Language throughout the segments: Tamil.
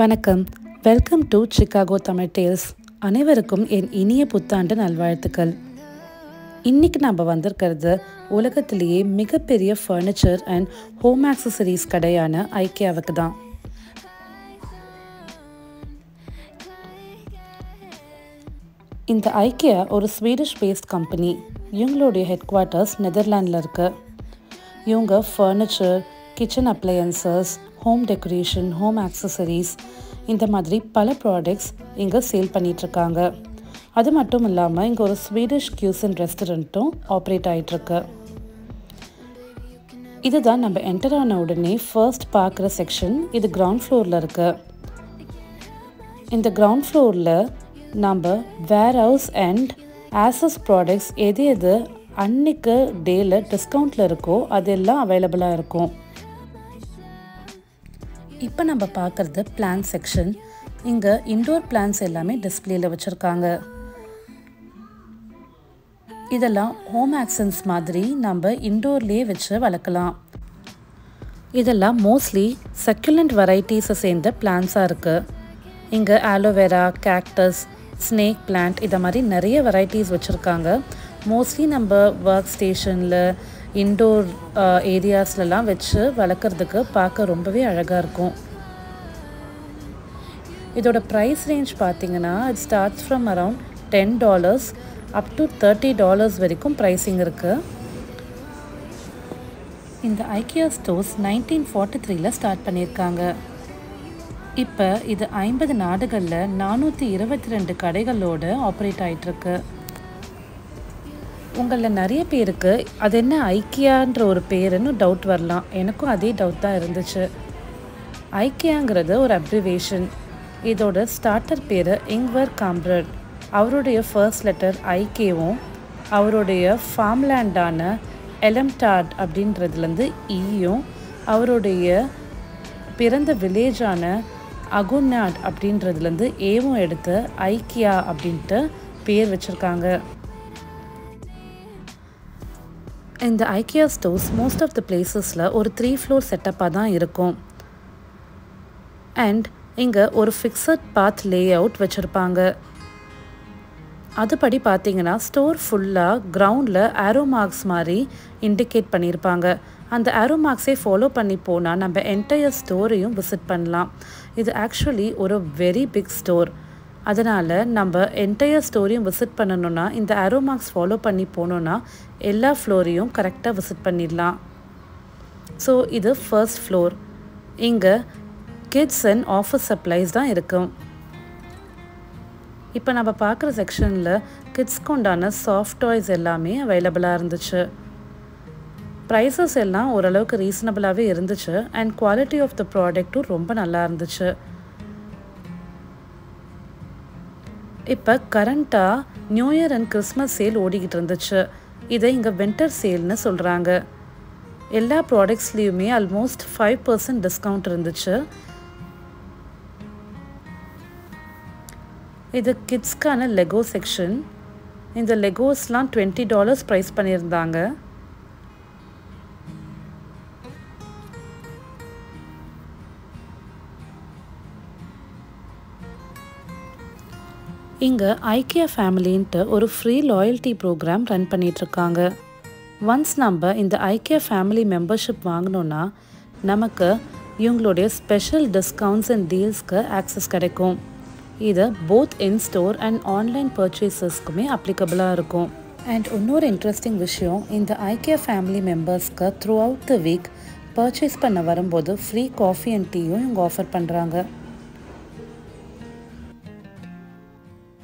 வணக்கம். Welcome to Chicago Tamil tales அனைவருக்கும் என் இனிய புத்தாண்டு நல்வாழ்த்துக்கள். இன்றைக்கி நம்ம வந்திருக்கிறது உலகத்திலேயே மிகப்பெரிய ஃபர்னிச்சர் அண்ட் ஹோம் ஆக்சசரிஸ் கடையான ஐக்கியாவுக்கு தான். இந்த ஐக்கியா ஒரு ஸ்வீடிஷ் பேஸ்ட் கம்பெனி இவங்களுடைய ஹெட் குவார்ட்டர்ஸ் நெதர்லாண்டில் இருக்குது இவங்க furniture kitchen appliances home decoration home accessories இந்த மாதிரி பல ப்ராடக்ட்ஸ் இங்கே சேல் பண்ணிகிட்ருக்காங்க அது மட்டும் இல்லாமல் இங்கே ஒரு ஸ்வீடிஷ் கியூசன் ரெஸ்டாரண்ட்டும் ஆப்ரேட் ஆகிட்டுருக்கு இதுதான் நம்ம என்டர் ஆன உடனே ஃபர்ஸ்ட் பார்க்குற செக்ஷன் இது கிரவுண்ட் ஃப்ளோரில் இருக்கு. இந்த கிரவுண்ட் ஃப்ளோரில் நம்ம warehouse and as is products எது எது அன்னைக்கு டேயில் டிஸ்கவுண்ட்டில் இருக்கோ அதெல்லாம் அவைலபிளாக இருக்கும். இப்போ நம்ம பார்க்குறது பிளான் செக்ஷன் இங்கே இன்டோர் பிளான்ஸ் எல்லாமே டிஸ்பிளேயில் வச்சுருக்காங்க. இதெல்லாம் ஹோம் ஆக்சன்ஸ் மாதிரி நம்ம இன்டோர்லேயே வச்சு வளர்க்கலாம். இதெல்லாம் மோஸ்ட்லி சக்குலண்ட் வெரைட்டிஸை சேர்ந்த பிளான்ஸாக இருக்குது இங்கே ஆலோவேரா கேக்டஸ் ஸ்னேக் பிளான்ட் இதை மாதிரி நிறைய வெரைட்டிஸ் வச்சுருக்காங்க. மோஸ்ட்லி நம்ம ஒர்க் ஸ்டேஷனில் இன்டோர் ஏரியாஸ்லலாம் uh, வச்சு வளர்க்குறதுக்கு பார்க்க ரொம்பவே அழகாக இருக்கும். இதோட ப்ரைஸ் ரேஞ்ச் பார்த்தீங்கன்னா it starts from around ten dollars up to thirty dollars வரைக்கும் ப்ரைஸிங் இருக்குது இந்த ஐக்கியா ஸ்டோர்ஸ் நைன்டீன் ஃபார்ட்டி த்ரீல ஸ்டார்ட் பண்ணியிருக்காங்க இப்போ இது ஐம்பது நாடுகளில் நானூற்றி இருபத்தி ரெண்டு கடைகளோடு ஆப்ரேட் ஆகிட்டுருக்கு உங்களில் நிறைய பேருக்கு அது என்ன ஐக்கியான்ற ஒரு பேருன்னு டவுட் வரலாம். எனக்கும் அதே டவுட் தான் இருந்துச்சு. ஐக்கியாங்கிறது ஒரு அப்ரிவேஷன் இதோட ஸ்டார்டர் பேர் இங்வர் காம்ப்ரட் அவருடைய ஃபர்ஸ்ட் லெட்டர் ஐகேவும் அவருடைய ஃபார்ம்லேண்டான எலம்டாட் அப்படின்றதுலேருந்து ஈயும் அவருடைய பிறந்த வில்லேஜான அகுநாட் அப்படின்றதுலேருந்து ஏவும் எடுத்து ஐக்கியா அப்படின்ட்டு பேர் வச்சுருக்காங்க. இந்த IKEA stores most of the பிளேசஸில் ஒரு த்ரீ ஃப்ளோர் செட்டப்பாக தான் இருக்கும். அண்ட் இங்கே ஒரு ஃபிக்ஸட் பாத் லே அவுட் வச்சுருப்பாங்க. அதுபடி பார்த்தீங்கன்னா ஸ்டோர் ஃபுல்லாக கிரவுண்டில் ஆரோ மார்க்ஸ் மாதிரி இண்டிகேட் பண்ணியிருப்பாங்க. அந்த ஆரோ மார்க்ஸை ஃபாலோ பண்ணி போனால் நம்ம என்டையர் ஸ்டோரையும் விசிட் பண்ணலாம். இது ஆக்சுவலி ஒரு வெரி பிக் ஸ்டோர் அதனால் நம்ம என்டையர் ஸ்டோரியும் விசிட் பண்ணணுன்னா இந்த ஆரோ மார்க்ஸ் ஃபாலோ பண்ணி போனோன்னா எல்லா ஃப்ளோரையும் கரெக்டாக விசிட் பண்ணிடலாம். ஸோ இது ஃபர்ஸ்ட் ஃப்ளோர் இங்கே கிட்ஸ் அண்ட் ஆஃபீஸ் சப்ளைஸ் தான் இருக்கும். இப்போ நம்ம பார்க்குற செக்ஷனில் கிட்ஸ்க்கு உண்டான சாஃப்ட் டாய்ஸ் எல்லாமே அவைலபிளாக இருந்துச்சு. ப்ரைஸஸ் எல்லாம் ஓரளவுக்கு ரீசனபிளாகவே இருந்துச்சு. அண்ட் குவாலிட்டி ஆஃப் த ப்ராடக்ட்டும் ரொம்ப நல்லா இருந்துச்சு. இப்போ கரண்ட்டாக new year and Christmas sale ஓடிக்கிட்டு இருந்துச்சு. இதை இங்கே வின்டர் சேல்னு சொல்கிறாங்க எல்லா ப்ராடக்ட்ஸ்லேயுமே ஆல்மோஸ்ட் ஃபைவ் பர்சன்ட் டிஸ்கவுண்ட் இருந்துச்சு. இது கிட்ஸ்க்கான லெகோ செக்ஷன் இந்த லெகோஸ்லாம் டுவெண்ட்டி டாலர்ஸ் ப்ரைஸ் பண்ணியிருந்தாங்க. இங்கே ஐக்கியா ஃபேமிலின்ட்டு ஒரு ஃப்ரீ லாயல்ட்டி ப்ரோக்ராம் ரன் பண்ணிகிட்ருக்காங்க ஒன்ஸ் நம்ம இந்த ஐக்கியா ஃபேமிலி மெம்பர்ஷிப் வாங்கினோன்னா நமக்கு இவங்களுடைய ஸ்பெஷல் டிஸ்கவுண்ட்ஸ் அண்ட் டீல்ஸ்க்கு ஆக்சஸ் கிடைக்கும். இது both in store and online பர்ச்சேசஸ்க்குமே அப்ளிகபிளாக இருக்கும். அண்ட் இன்னொரு இன்ட்ரெஸ்டிங் விஷயம் இந்த ஐக்கியா ஃபேமிலி மெம்பர்ஸ்க்கு throughout the week purchase பண்ண வரும்போது ஃப்ரீ காஃபி அண்ட் டீயும் இவங்க ஆஃபர் பண்ணுறாங்க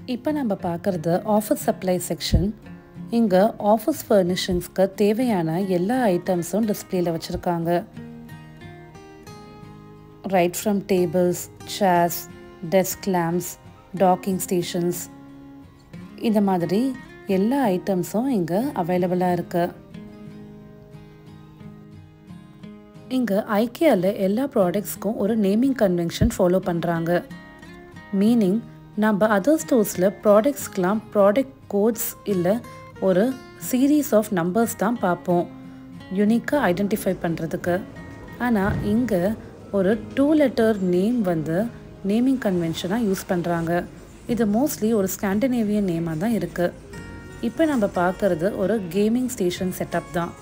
இப்போ நம்ம பார்க்குறது ஆஃபீஸ் சப்ளை செக்ஷன் இங்கே ஆஃபீஸ் ஃபர்னிஷிங்ஸ்க்கு தேவையான எல்லா ஐட்டம்ஸும் டிஸ்பிளேல வச்சுருக்காங்க. Right from tables chairs desk lamps docking stations இந்த மாதிரி எல்லா ஐட்டம்ஸும் இங்கே அவைலபிளாக இருக்குது இங்கே ஐக்கியாவில் எல்லா ப்ராடக்ட்ஸ்க்கும் ஒரு நேமிங் கன்வென்ஷன் ஃபாலோ பண்ணுறாங்க மீனிங் நம்ம அதர் ஸ்டோர்ஸில் ப்ராடக்ட்ஸ்க்கெலாம் ப்ராடக்ட் கோட்ஸ் இல்லை ஒரு சீரீஸ் ஆஃப் நம்பர்ஸ் தான் பார்ப்போம். யுனிக்காக ஐடென்டிஃபை பண்ணுறதுக்கு ஆனால் இங்கே ஒரு டூ லெட்டர் நேம் வந்து நேமிங் கன்வென்ஷனாக யூஸ் பண்ணுறாங்க இது மோஸ்ட்லி ஒரு ஸ்காண்டினேவியன் நேமாக தான் இருக்குது இப்போ நம்ம பார்க்குறது ஒரு கேமிங் ஸ்டேஷன் செட்டப் தான்.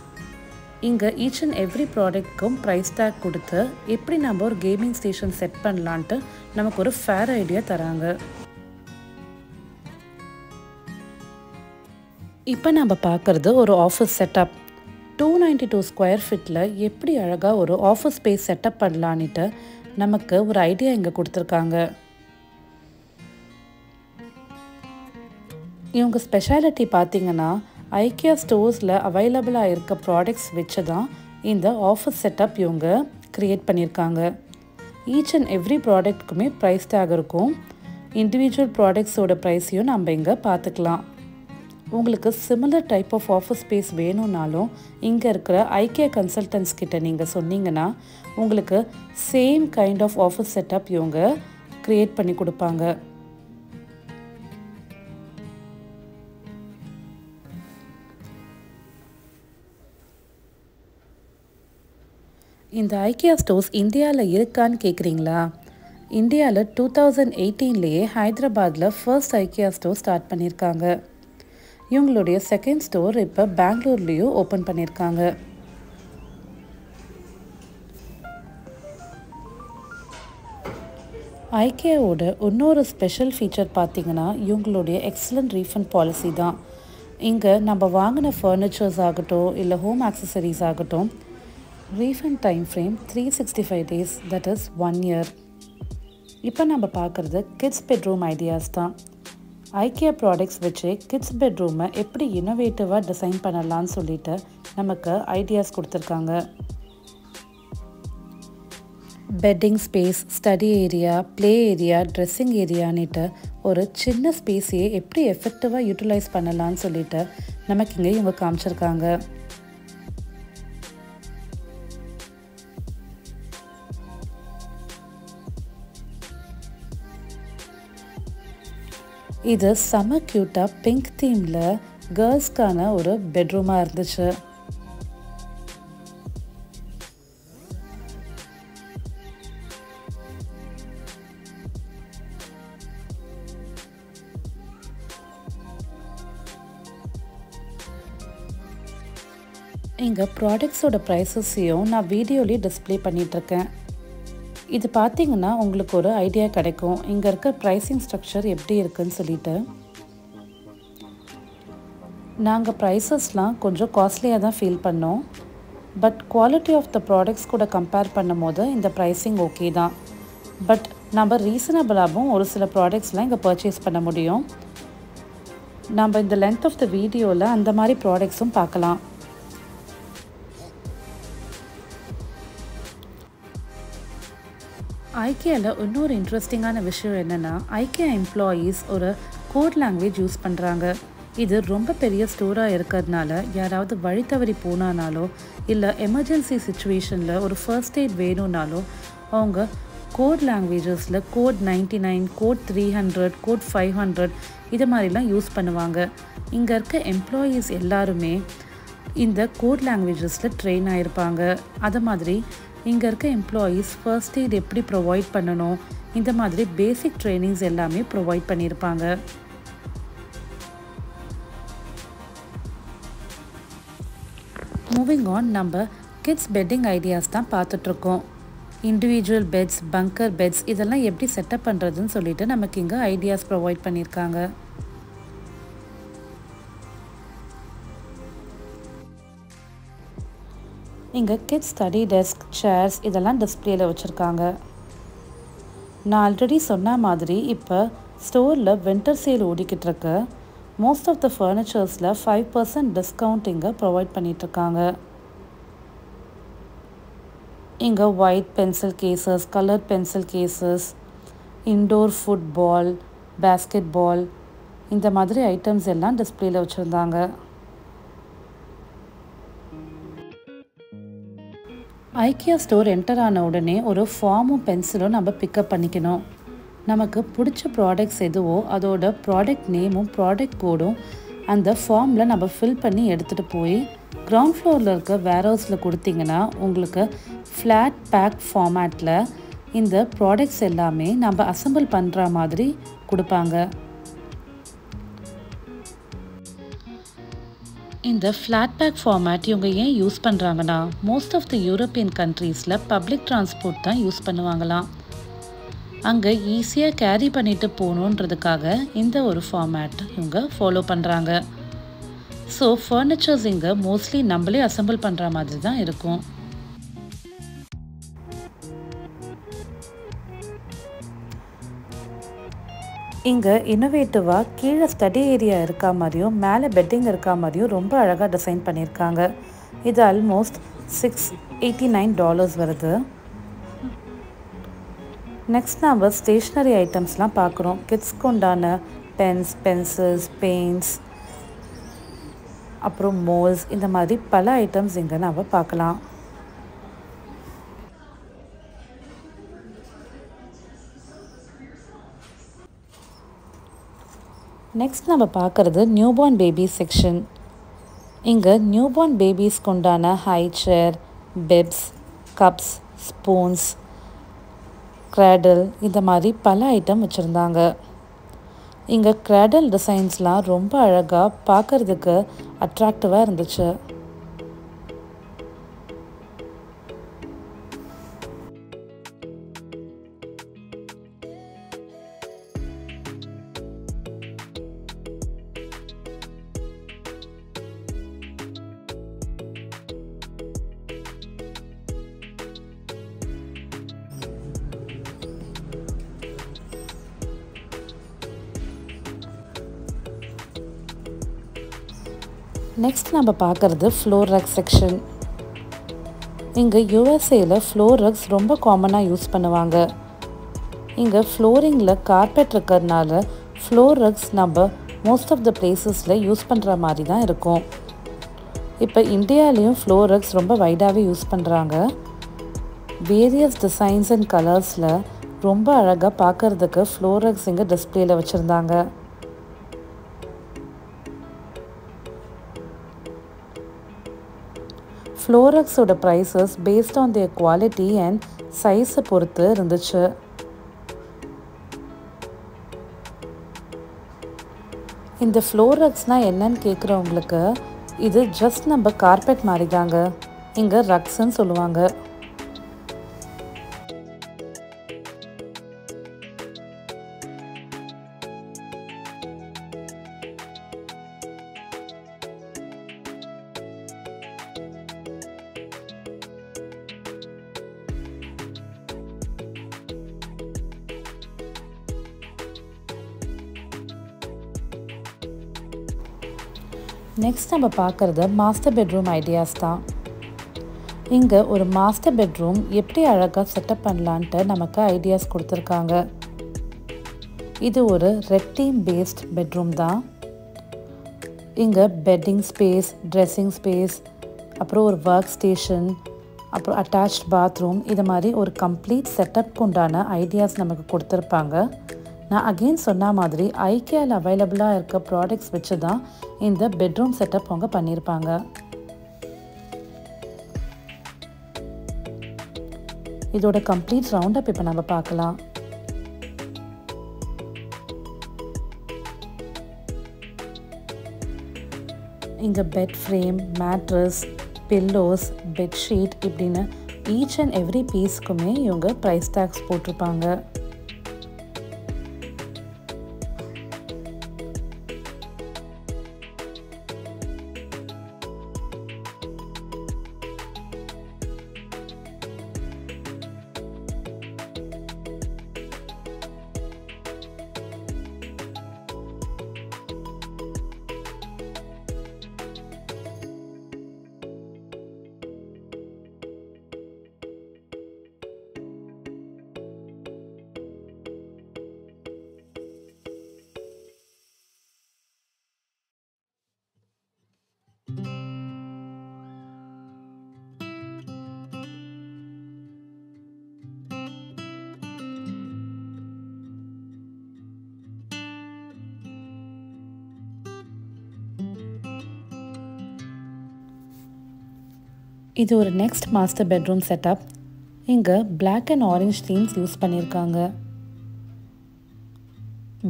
இங்கே ஈச் அண்ட் எவ்ரி ப்ராடக்ட்க்கும் ப்ரைஸ் டேக் கொடுத்து எப்படி நம்ம ஒரு கேமிங் ஸ்டேஷன் செட் பண்ணலான்ட்டு நமக்கு ஒரு ஃபேர் ஐடியா தராங்க. இப்போ நம்ம பார்க்குறது ஒரு office setup two ninety two square ஃபீட்டில் எப்படி அழகாக ஒரு ஆஃபீஸ் ஸ்பேஸ் செட்டப் பண்ணலான்ட்டு நமக்கு ஒரு ஐடியா இங்கே கொடுத்துருக்காங்க. இவங்க ஸ்பெஷாலிட்டி பார்த்தீங்கன்னா ஐக்கியா ஸ்டோர்ஸில் அவைலபிளாக இருக்க ப்ராடக்ட்ஸ் வச்சு தான் இந்த ஆஃபீஸ் செட்டப் இவங்க க்ரியேட் பண்ணியிருக்காங்க. ஈச் அண்ட் எவ்ரி ப்ராடக்ட்டுக்குமே ப்ரைஸ் டேக் இருக்கும். இண்டிவிஜுவல் ப்ராடக்ட்ஸோட ப்ரைஸையும் நம்ம இங்கே பார்த்துக்கலாம். உங்களுக்கு similar type of office space வேணும்னாலும் இங்கே இருக்கிற ஐக்கிய கன்சல்டன்ஸ் கிட்ட நீங்கள் சொன்னீங்கன்னா உங்களுக்கு same kind of office setup இவங்க க்ரியேட் பண்ணி கொடுப்பாங்க. இந்த ஐக்கியா ஸ்டோர்ஸ் இந்தியாவில் இருக்கான்னு கேட்குறீங்களா இந்தியாவில் டூ தௌசண்ட் எயிட்டீன்லேயே ஹைதராபாத்தில் ஃபர்ஸ்ட் ஐக்கியா ஸ்டோர் ஸ்டார்ட் பண்ணியிருக்காங்க இவங்களுடைய செகண்ட் ஸ்டோர் இப்போ பெங்களூர்லேயும் ஓப்பன் பண்ணியிருக்காங்க ஐகேவோட இன்னொரு ஸ்பெஷல் ஃபீச்சர் பார்த்தீங்கன்னா இவங்களுடைய எக்ஸலண்ட் ரீஃபண்ட் பாலிசி தான். இங்கே நம்ம வாங்கின ஃபர்னிச்சர்ஸ் ஆகட்டும் இல்லை ஹோம் ஆக்சசரிஸ் ஆகட்டும் refund time frame three sixty five days that is one year இப்போ நம்ம பார்க்குறது கிட்ஸ் பெட்ரூம் ஐடியாஸ் தான். ஐக்கியா ப்ராடக்ட்ஸ் வச்சு கிட்ஸ் பெட்ரூமை எப்படி இன்னோவேட்டிவாக டிசைன் பண்ணலான்னு சொல்லிட்டு நமக்கு ஐடியாஸ் கொடுத்துருக்காங்க. Bedding space study area play area dressing ஏரியான்னுட்டு ஒரு சின்ன ஸ்பேஸையே எப்படி எஃபெக்டிவாக யூட்டிலைஸ் பண்ணலான்னு சொல்லிட்டு நமக்கு இங்கே இவங்க காமிச்சிருக்காங்க. இது செம க்யூட்டாக பிங்க் தீமில் கேர்ள்ஸ்க்கான ஒரு பெட்ரூமாக இருந்துச்சு. இங்கே ப்ராடக்ட்ஸோட ப்ரைஸஸையும் நான் வீடியோலேயே டிஸ்பிளே பண்ணிகிட்ருக்கேன் இது பார்த்தீங்கன்னா உங்களுக்கு ஒரு ஐடியா கிடைக்கும். இங்கே இருக்க ப்ரைஸிங் ஸ்ட்ரக்சர் எப்படி இருக்குன்னு சொல்லிட்டு. நாங்கள் ப்ரைஸஸ்லாம் கொஞ்சம் காஸ்ட்லியாக தான் ஃபீல் பண்ணோம். But quality of the products கூட கம்பேர் பண்ணும் போது இந்த ப்ரைஸிங் ஓகே தான். பட் நம்ம ரீசனபிளாகவும் ஒரு சில ப்ராடக்ட்ஸ்லாம் இங்கே பர்ச்சேஸ் பண்ண முடியும். நம்ம இந்த லென்த் ஆஃப் த வீடியோவில் அந்த மாதிரி ப்ராடக்ட்ஸும் பார்க்கலாம். ஐக்கியாவில் இன்னொரு இன்ட்ரெஸ்டிங்கான விஷயம் என்னென்னா ஐக்கியா எம்ப்ளாயீஸ் ஒரு கோட் லாங்குவேஜ் யூஸ் பண்ணுறாங்க இது ரொம்ப பெரிய ஸ்டோராக இருக்கிறதுனால யாராவது வழி தவறி போனானாலோ இல்லை எமர்ஜென்சி சுச்சுவேஷனில் ஒரு ஃபர்ஸ்ட் எய்ட் வேணும்னாலோ அவங்க code லாங்குவேஜஸில் code ninety nine code three hundred code five hundred இது மாதிரிலாம் யூஸ் பண்ணுவாங்க. இங்கே இருக்க எம்ப்ளாயீஸ் எல்லாருமே இந்த கோட் லாங்குவேஜஸில் ட்ரெயின் ஆகிருப்பாங்க அது மாதிரி இங்கே இருக்க எம்ப்ளாயீஸ் ஃபர்ஸ்ட் எய்ட் எப்படி ப்ரொவைட் பண்ணணும்? இந்த மாதிரி பேசிக் ட்ரைனிங்ஸ் எல்லாமே ப்ரொவைட் பண்ணியிருப்பாங்க. மூவிங் ஆன் நம்ம கிட்ஸ் பெட்டிங் ஐடியாஸ் தான் பார்த்துட்ருக்கோம். இண்டிவிஜுவல் பெட்ஸ் பங்கர் பெட்ஸ் இதெல்லாம் எப்படி செட்டப் பண்ணுறதுன்னு சொல்லிட்டு நமக்கு இங்கே ஐடியாஸ் ப்ரொவைட் பண்ணியிருக்காங்க. இங்கே கிட்ஸ் ஸ்டடி டெஸ்க் சேர்ஸ் இதெல்லாம் டிஸ்பிளேல வச்சுருக்காங்க. நான் ஆல்ரெடி சொன்ன மாதிரி இப்போ ஸ்டோரில் வின்டர் சேல் ஓடிக்கிட்டு இருக்கு. மோஸ்ட் ஆஃப் த ஃபர்னிச்சர்ஸில் ஃபைவ் பர்சன்ட் டிஸ்கவுண்ட் இங்கே ப்ரொவைட் பண்ணிகிட்ருக்காங்க இங்கே white pencil cases colour pencil cases indoor football basketball இந்த மாதிரி ஐட்டம்ஸ் எல்லாம் டிஸ்பிளேல வச்சுருந்தாங்க. ஐக்கியா ஸ்டோர் என்டர் ஆன உடனே ஒரு ஃபார்மும் பென்சிலும் நம்ம பிக்கப் பண்ணிக்கணும். நமக்கு பிடிச்ச ப்ராடக்ட்ஸ் எதுவோ அதோட ப்ராடக்ட் நேமும் ப்ராடக்ட் கோடும் அந்த ஃபார்மில் நம்ம ஃபில் பண்ணி எடுத்துகிட்டு போய் கிரவுண்ட் ஃப்ளோரில் இருக்க வேர் ஹவுஸில் கொடுத்தீங்கன்னா உங்களுக்கு ஃப்ளாட் பேக் ஃபார்மேட்டில் இந்த ப்ராடக்ட்ஸ் எல்லாமே நம்ம அசம்பிள் பண்ணுற மாதிரி கொடுப்பாங்க. இந்த ஃப்ளாட் பேக் ஃபார்மேட் இவங்க ஏன் யூஸ் பண்ணுறாங்கன்னா மோஸ்ட் ஆஃப் த யூரோப்பியன் கண்ட்ரீஸில் பப்ளிக் டிரான்ஸ்போர்ட் தான் யூஸ் பண்ணுவாங்களாம். அங்கே ஈஸியாக கேரி பண்ணிட்டு போகணுன்றதுக்காக இந்த ஒரு ஃபார்மேட் இவங்க ஃபாலோ பண்ணுறாங்க ஸோ ஃபர்னிச்சர்ஸ் இங்கே மோஸ்ட்லி நம்மளே அசம்பிள் பண்ணுற மாதிரி தான் இருக்கும். இங்கே இன்னோவேட்டிவாக கீழே ஸ்டடி ஏரியா இருக்கா மாதிரியும் மேலே பெட்டிங் இருக்கா மாதிரியும் ரொம்ப அழகாக டிசைன் பண்ணியிருக்காங்க. இது almost six eighty nine dollars வருது. நெக்ஸ்ட் நம்ம ஸ்டேஷ்னரி ஐட்டம்ஸ்லாம் பார்க்குறோம் கிட்ஸ்க்கு உண்டான பென்ஸ் பென்சில்ஸ் பெயிண்ட்ஸ் அப்புறம் மோல்ஸ் இந்த மாதிரி பல ஐட்டம்ஸ் இங்கே நம்ம பார்க்கலாம். நெக்ஸ்ட் நம்ம பார்க்குறது நியூபார்ன் பேபி செக்ஷன் இங்கே நியூபார்ன் பேபிஸ்க்கு உண்டான high chair bibs cups spoons cradle இந்த மாதிரி பல ஐட்டம் வச்சுருந்தாங்க. இங்கே க்ராடல் டிசைன்ஸ்லாம் ரொம்ப அழகாக பார்க்குறதுக்கு அட்ராக்டிவாக இருந்துச்சு. நெக்ஸ்ட் நம்ம பார்க்குறது ஃப்ளோர் ரக் செக்ஷன் இங்கே யூஎஸ்ஏயில் ஃப்ளோர் ரக்ஸ் ரொம்ப காமனாக யூஸ் பண்ணுவாங்க. இங்கே ஃப்ளோரிங்கில் கார்பெட் இருக்கிறதுனால ஃப்ளோர் ரக்ஸ் நம்ம மோஸ்ட் ஆஃப் த பிளேசஸில் யூஸ் பண்ணுற மாதிரி தான் இருக்கும். இப்போ இந்தியாலேயும் ஃப்ளோர் ரக்ஸ் ரொம்ப வைடாகவே யூஸ் பண்ணுறாங்க வேரியஸ் டிசைன்ஸ் அண்ட் கலர்ஸில் ரொம்ப அழகாக பார்க்குறதுக்கு ஃப்ளோர் ரக்ஸ் இங்கே டிஸ்பிளேயில் வச்சுருந்தாங்க. ஃப்ளோரக்ஸோட prices based on their quality and சைஸை பொறுத்து இருந்துச்சு. இந்த ஃப்ளோரக்ஸ்னால் என்னன்னு கேட்குறவங்களுக்கு இது ஜஸ்ட் நம்ம கார்பெட் மாதிரி தாங்க இங்கே ரக்ஸ்ன்னு சொல்லுவாங்க. நெக்ஸ்ட் நம்ம பார்க்குறது மாஸ்டர் பெட்ரூம் ஐடியாஸ் தான். இங்கே ஒரு மாஸ்டர் பெட்ரூம் எப்படி அழகாக செட்டப் பண்ணலான்ட்டு நமக்கு ஐடியாஸ் கொடுத்துருக்காங்க. இது ஒரு ரெட் டீம் பேஸ்ட் பெட்ரூம் தான். இங்கே பெட்டிங் ஸ்பேஸ் ட்ரெஸ்ஸிங் ஸ்பேஸ் அப்புறம் ஒரு ஒர்க் ஸ்டேஷன் அப்புறம் அட்டாச் பாத்ரூம் இது மாதிரி ஒரு கம்ப்ளீட் செட்டப் உண்டான ஐடியாஸ் நமக்கு கொடுத்துருப்பாங்க. நான் அகெயின் சொன்ன மாதிரி ஐக்கியாவில் அவைலபிளாக இருக்க ப்ராடக்ட்ஸ் வச்சு தான் இந்த பெட்ரூம் செட்டப் அவங்க பண்ணியிருப்பாங்க. இதோட கம்ப்ளீட் ரவுண்டப் இப்போ நம்ம பார்க்கலாம். இங்கே bed frame mattress pillows bedsheet இப்படின்னு ஈச் அண்ட் எவ்ரி பீஸ்க்குமே இவங்க ப்ரைஸ் டேக்ஸ் போட்டிருப்பாங்க. இது ஒரு நெக்ஸ்ட் மாஸ்டர் பெட்ரூம் செட்டப் இங்கே black and orange themes use பண்ணியிருக்காங்க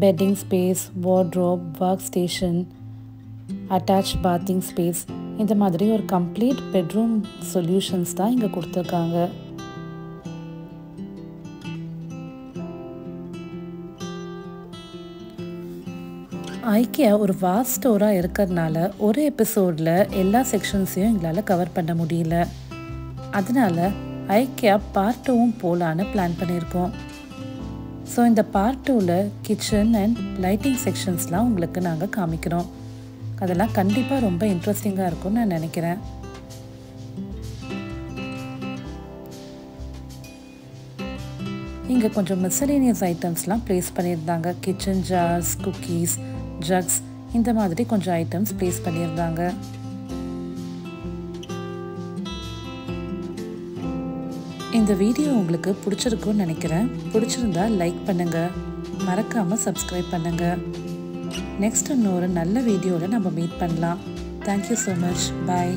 bedding space wardrobe work station attach bathing space இந்த மாதிரி ஒரு கம்ப்ளீட் பெட்ரூம் சொல்யூஷன்ஸ் தான் இங்கே கொடுத்துருக்காங்க. ஐக்கியா ஒரு வாஸ்ட் ஸ்டோராக இருக்கிறதுனால ஒரு எபிசோடில் எல்லா செக்ஷன்ஸையும் எங்களால் கவர் பண்ண முடியல. அதனால ஐக்கியா பார்ட் டூவும் போகலான்னு பிளான் பண்ணியிருக்கோம். ஸோ இந்த பார்ட் டூவில் கிச்சன் அண்ட் லைட்டிங் செக்ஷன்ஸ்லாம் உங்களுக்கு நாங்கள் காமிக்கிறோம். அதெல்லாம் கண்டிப்பாக ரொம்ப இன்ட்ரெஸ்டிங்காக இருக்கும்னு நான் நினைக்கிறேன். இங்கே கொஞ்சம் மிஸ்சலேனியஸ் ஐட்டம்ஸ்லாம் ப்ளேஸ் பண்ணியிருந்தாங்க. கிச்சன் ஜார்ஸ் குக்கீஸ் ஜக்ஸ் இந்த மாதிரி கொஞ்சம் ஐட்டம்ஸ் ப்ளேஸ் பண்ணியிருந்தாங்க. இந்த வீடியோ உங்களுக்கு பிடிச்சிருக்குன்னு நினைக்கிறேன். பிடிச்சிருந்தா லைக் பண்ணுங்கள் மறக்காமல் சப்ஸ்கிரைப் பண்ணுங்கள் நெக்ஸ்ட் இன்னொரு நல்ல வீடியோவில் நம்ம மீட் பண்ணலாம். Thank you so much bye